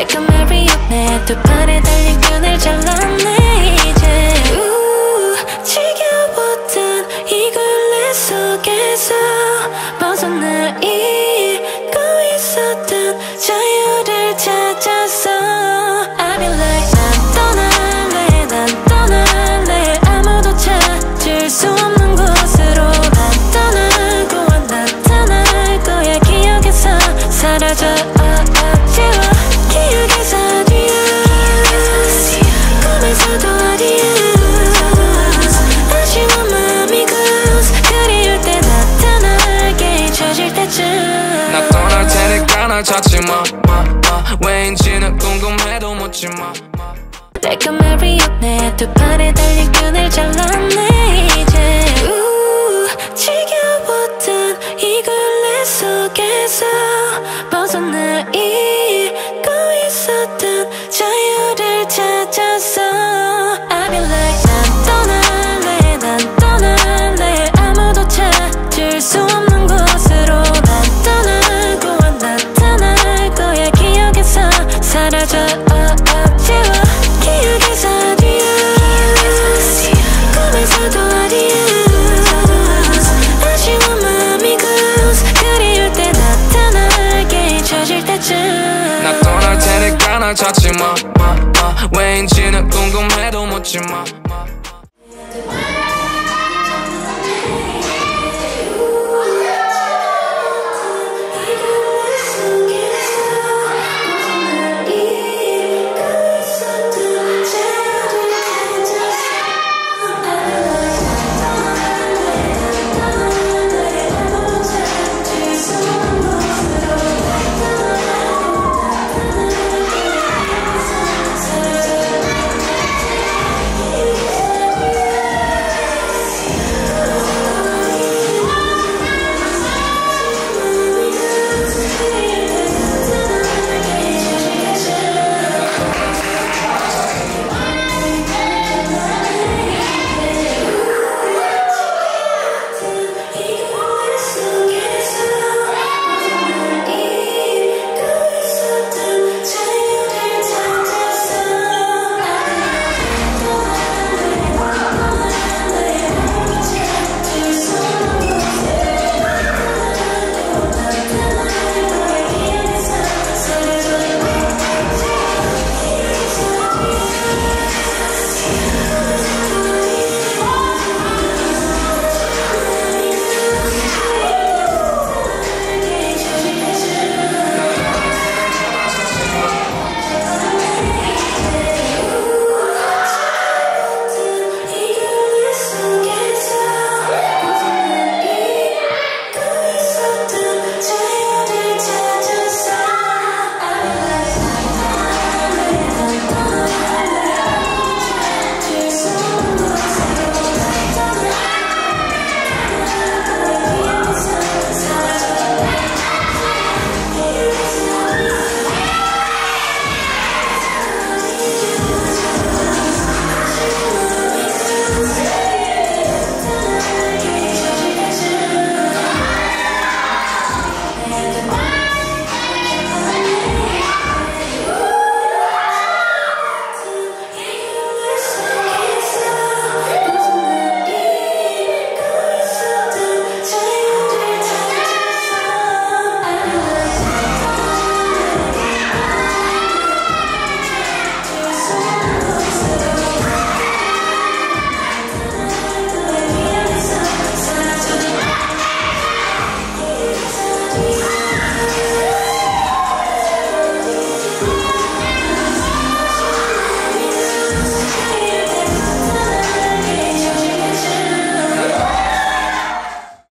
Mary up네. 두 팔에 달린 끈을 잘랐네 이제. 우 지겨웠던 이 굴레 속에서 벗어나 잊 나 떠날 테니까 날 찾지 마, 마, 마. 왜인지는 궁금해도 묻지 마, 마. Mary up네 두 팔에 달린 끈을 잘랐네 이제 우 지겨웠던 이 굴레 속에서 벗어나 잊 찾지 마, 마, 마. 왜인지는 궁금해도 묻지 마, 마.